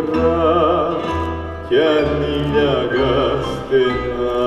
πικρά κι αν η λιάγα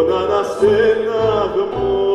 τον αναστεναγμό